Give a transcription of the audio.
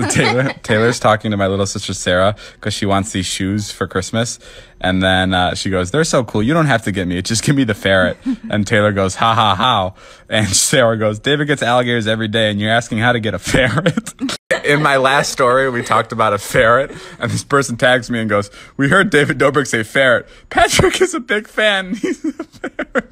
Taylor Taylor's talking to my little sister Sarah because she wants these shoes for Christmas, and then uh, she goes, "They're so cool. You don't have to get me. Just give me the ferret." and Taylor goes, "Ha ha ha!" And Sarah goes, "David gets alligators every day, and you're asking how to get a ferret." In my last story, we talked about a ferret, and this person tags me and goes, "We heard David Dobrik say ferret. Patrick is a big fan. He's a ferret."